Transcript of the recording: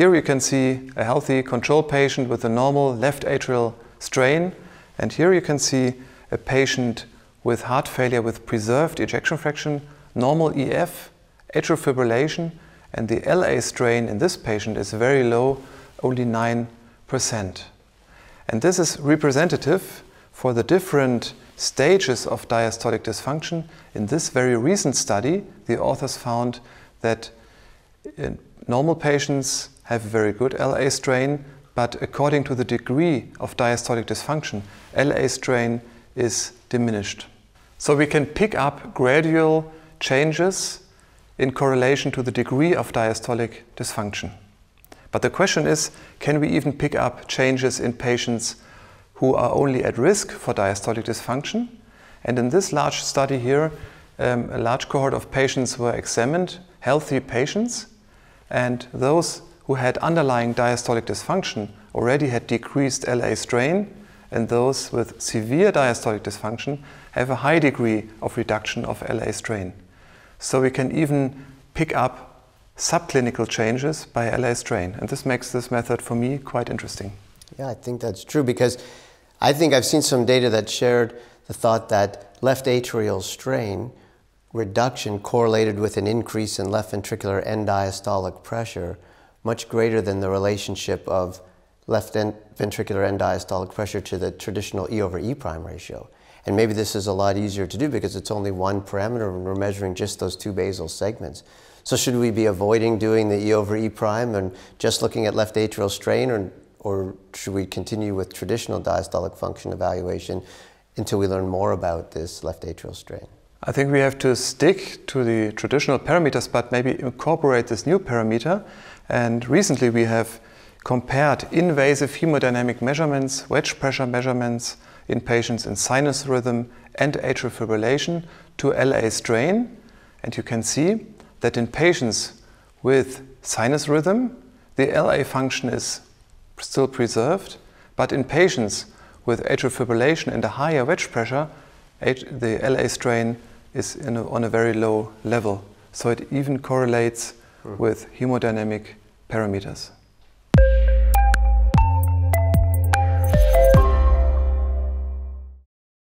Here you can see a healthy control patient with a normal left atrial strain. And here you can see a patient with heart failure with preserved ejection fraction, normal EF, atrial fibrillation, and the LA strain in this patient is very low, only 9%. And this is representative for the different stages of diastolic dysfunction. In this very recent study, the authors found that normal patients have a very good LA strain, but according to the degree of diastolic dysfunction, LA strain is diminished. So we can pick up gradual changes in correlation to the degree of diastolic dysfunction. But the question is, can we even pick up changes in patients who are only at risk for diastolic dysfunction? And in this large study here, um, a large cohort of patients were examined, healthy patients, and those who had underlying diastolic dysfunction already had decreased LA strain, and those with severe diastolic dysfunction have a high degree of reduction of LA strain. So we can even pick up subclinical changes by LA strain, and this makes this method for me quite interesting. Yeah, I think that's true because I think I've seen some data that shared the thought that left atrial strain reduction correlated with an increase in left ventricular end diastolic pressure much greater than the relationship of left ventricular end diastolic pressure to the traditional E over E prime ratio. And maybe this is a lot easier to do because it's only one parameter and we're measuring just those two basal segments. So should we be avoiding doing the E over E prime and just looking at left atrial strain or, or should we continue with traditional diastolic function evaluation until we learn more about this left atrial strain? I think we have to stick to the traditional parameters, but maybe incorporate this new parameter. And recently we have compared invasive hemodynamic measurements, wedge pressure measurements in patients in sinus rhythm and atrial fibrillation to LA strain. And you can see that in patients with sinus rhythm, the LA function is still preserved, but in patients with atrial fibrillation and a higher wedge pressure, the LA strain is a, on a very low level. So it even correlates mm. with hemodynamic parameters.